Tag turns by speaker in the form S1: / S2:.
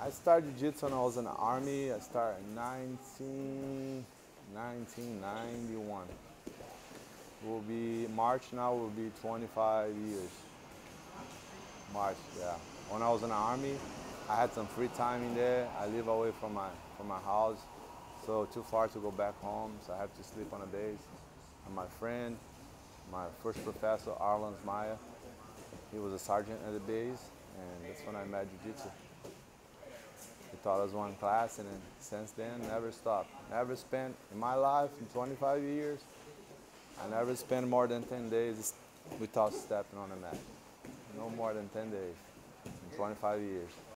S1: I started jiu-jitsu when I was in the army. I started in 19, 1991. Will be March now. Will be 25 years. March, yeah. When I was in the army, I had some free time in there. I live away from my from my house, so too far to go back home. So I have to sleep on a base. And my friend, my first professor, Arlen Maya, he was a sergeant at the base, and that's when I met jiu-jitsu. Taught us one class, and then since then, never stopped. Never spent in my life in 25 years. I never spent more than 10 days without stepping on a mat. No more than 10 days in 25 years.